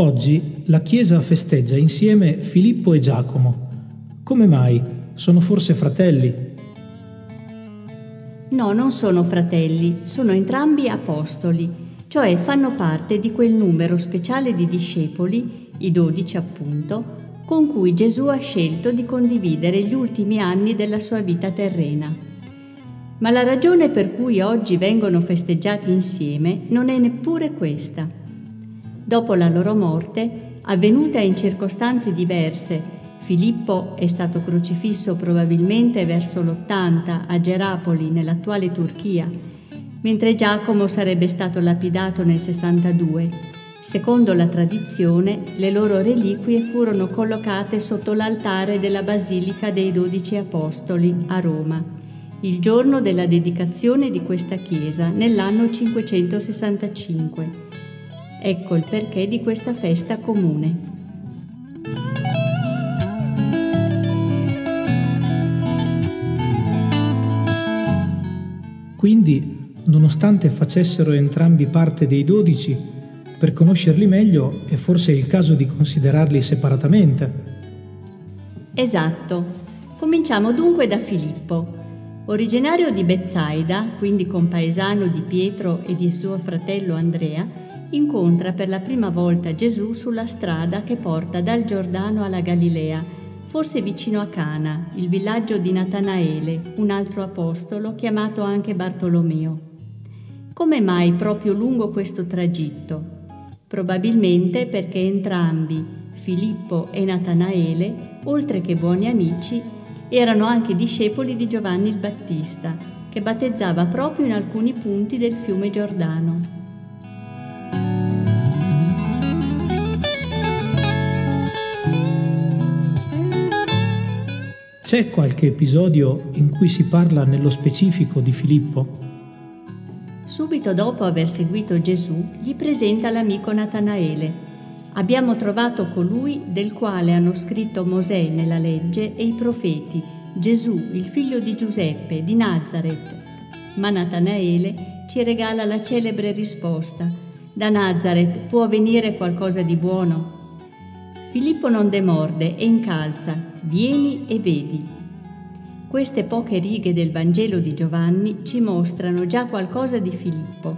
Oggi la Chiesa festeggia insieme Filippo e Giacomo. Come mai? Sono forse fratelli? No, non sono fratelli, sono entrambi apostoli, cioè fanno parte di quel numero speciale di discepoli, i dodici appunto, con cui Gesù ha scelto di condividere gli ultimi anni della sua vita terrena. Ma la ragione per cui oggi vengono festeggiati insieme non è neppure questa. Dopo la loro morte, avvenuta in circostanze diverse, Filippo è stato crocifisso probabilmente verso l'80 a Gerapoli, nell'attuale Turchia, mentre Giacomo sarebbe stato lapidato nel 62. Secondo la tradizione, le loro reliquie furono collocate sotto l'altare della Basilica dei Dodici Apostoli a Roma, il giorno della dedicazione di questa chiesa nell'anno 565. Ecco il perché di questa festa comune. Quindi, nonostante facessero entrambi parte dei dodici, per conoscerli meglio è forse il caso di considerarli separatamente. Esatto. Cominciamo dunque da Filippo. Originario di Bezzaida, quindi compaesano di Pietro e di suo fratello Andrea, incontra per la prima volta Gesù sulla strada che porta dal Giordano alla Galilea, forse vicino a Cana, il villaggio di Natanaele, un altro apostolo chiamato anche Bartolomeo. Come mai proprio lungo questo tragitto? Probabilmente perché entrambi, Filippo e Natanaele, oltre che buoni amici, erano anche discepoli di Giovanni il Battista, che battezzava proprio in alcuni punti del fiume Giordano. C'è qualche episodio in cui si parla nello specifico di Filippo? Subito dopo aver seguito Gesù, gli presenta l'amico Natanaele. Abbiamo trovato colui del quale hanno scritto Mosè nella legge e i profeti, Gesù, il figlio di Giuseppe, di Nazareth. Ma Natanaele ci regala la celebre risposta. Da Nazareth può venire qualcosa di buono? Filippo non demorde e incalza, vieni e vedi. Queste poche righe del Vangelo di Giovanni ci mostrano già qualcosa di Filippo.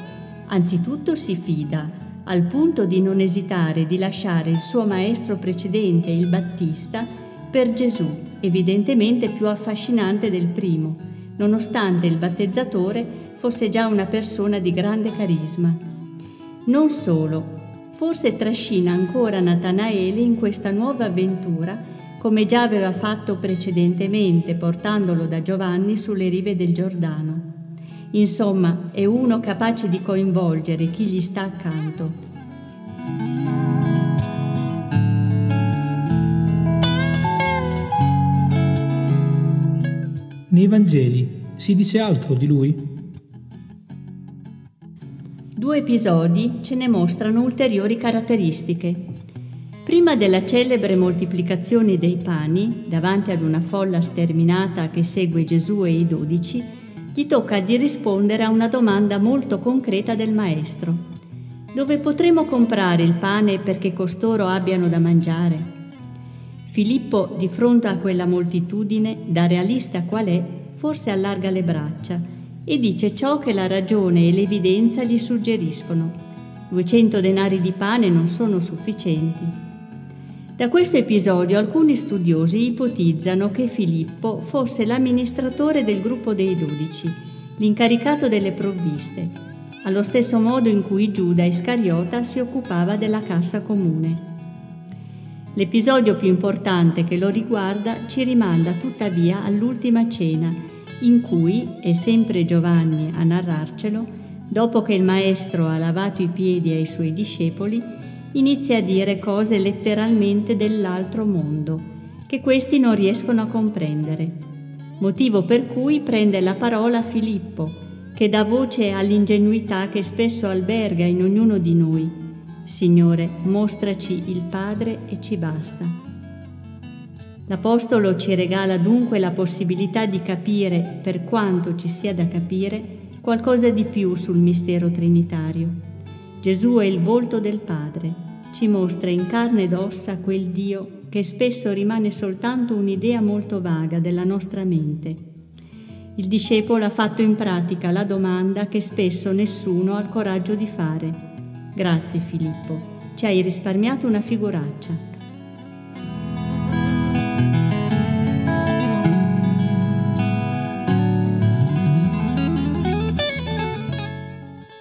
Anzitutto si fida, al punto di non esitare di lasciare il suo maestro precedente, il Battista, per Gesù, evidentemente più affascinante del primo, nonostante il battezzatore fosse già una persona di grande carisma. Non solo, forse trascina ancora Natanaele in questa nuova avventura, come già aveva fatto precedentemente portandolo da Giovanni sulle rive del Giordano. Insomma, è uno capace di coinvolgere chi gli sta accanto. Nei Vangeli si dice altro di lui? Due episodi ce ne mostrano ulteriori caratteristiche. Prima della celebre moltiplicazione dei pani, davanti ad una folla sterminata che segue Gesù e i dodici, gli tocca di rispondere a una domanda molto concreta del Maestro. Dove potremo comprare il pane perché costoro abbiano da mangiare? Filippo, di fronte a quella moltitudine, da realista qual è, forse allarga le braccia e dice ciò che la ragione e l'evidenza gli suggeriscono. 200 denari di pane non sono sufficienti. Da questo episodio alcuni studiosi ipotizzano che Filippo fosse l'amministratore del gruppo dei dodici, l'incaricato delle provviste, allo stesso modo in cui Giuda Iscariota si occupava della cassa comune. L'episodio più importante che lo riguarda ci rimanda tuttavia all'ultima cena, in cui è sempre Giovanni a narrarcelo, dopo che il maestro ha lavato i piedi ai suoi discepoli, inizia a dire cose letteralmente dell'altro mondo, che questi non riescono a comprendere. Motivo per cui prende la parola Filippo, che dà voce all'ingenuità che spesso alberga in ognuno di noi. Signore, mostraci il Padre e ci basta. L'Apostolo ci regala dunque la possibilità di capire, per quanto ci sia da capire, qualcosa di più sul mistero trinitario. Gesù è il volto del Padre. ci mostra in carne ed ossa quel Dio che spesso rimane soltanto un'idea molto vaga della nostra mente. Il discepolo ha fatto in pratica la domanda che spesso nessuno ha il coraggio di fare. Grazie Filippo, ci hai risparmiato una figuraccia.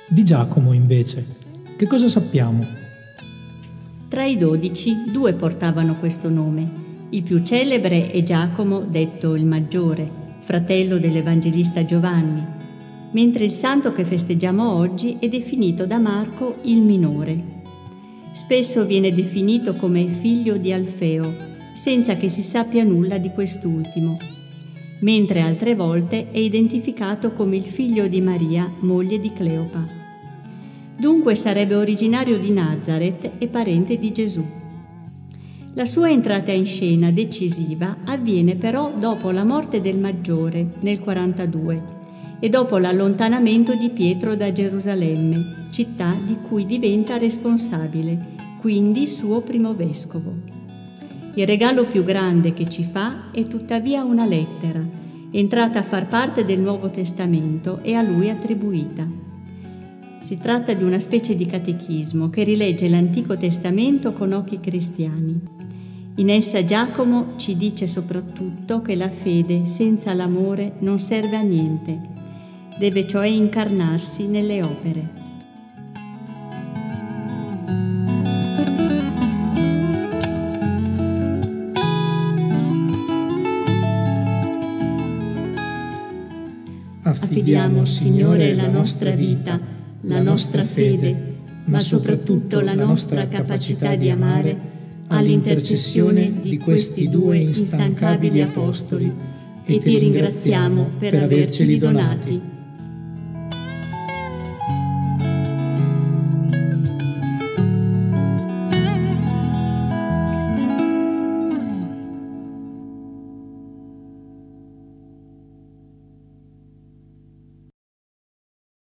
Di Giacomo, invece, che cosa sappiamo? Tra i dodici, due portavano questo nome. Il più celebre è Giacomo, detto il maggiore, fratello dell'Evangelista Giovanni, mentre il santo che festeggiamo oggi è definito da Marco il minore. Spesso viene definito come figlio di Alfeo, senza che si sappia nulla di quest'ultimo, mentre altre volte è identificato come il figlio di Maria, moglie di Cleopa. Dunque sarebbe originario di Nazareth e parente di Gesù. La sua entrata in scena decisiva avviene però dopo la morte del maggiore nel 42 e dopo l'allontanamento di Pietro da Gerusalemme, città di cui diventa responsabile, quindi suo primo vescovo. Il regalo più grande che ci fa è tuttavia una lettera, entrata a far parte del Nuovo Testamento e a lui attribuita. Si tratta di una specie di catechismo che rilegge l'Antico Testamento con occhi cristiani. In essa Giacomo ci dice soprattutto che la fede senza l'amore non serve a niente, deve cioè incarnarsi nelle opere. Affidiamo, Signore, la nostra vita la nostra fede, ma soprattutto la nostra capacità di amare, all'intercessione di questi due instancabili apostoli e ti ringraziamo per averceli donati.